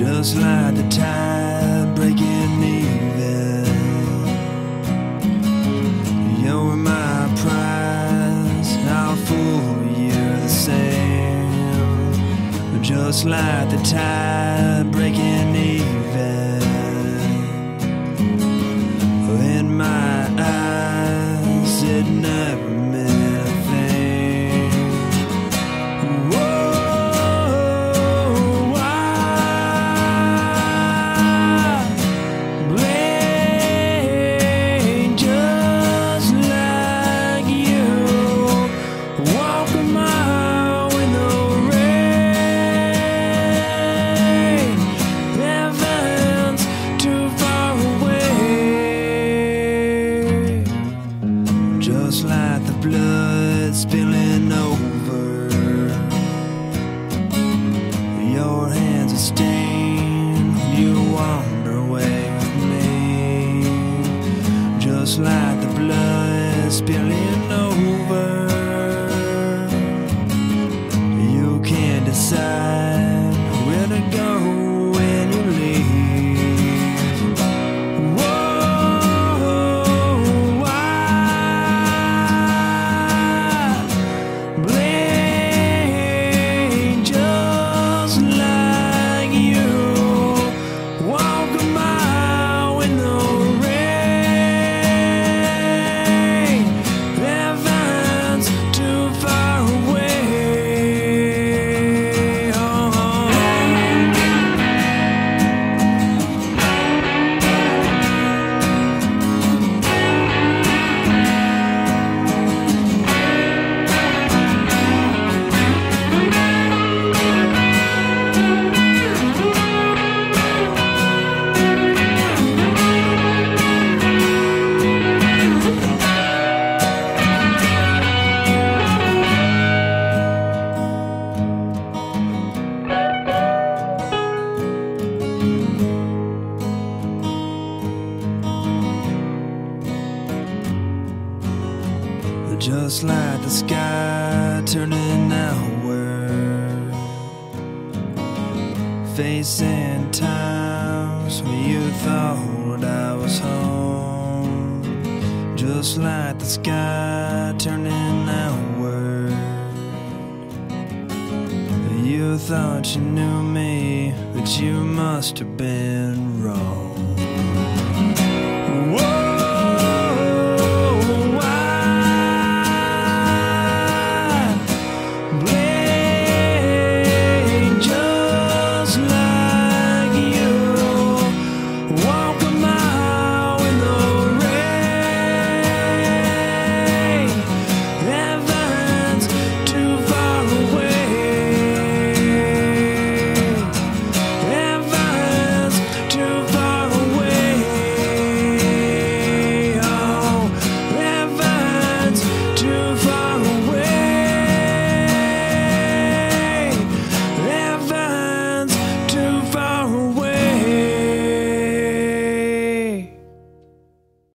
just like the tide breaking even. You're my prize, I'll fool you the same. Just like the tide breaking even. Just like the blood spilling over. You can't decide Just like the sky turning outward, facing times when you thought I was home. Just like the sky turning outward, you thought you knew me, but you must have been wrong.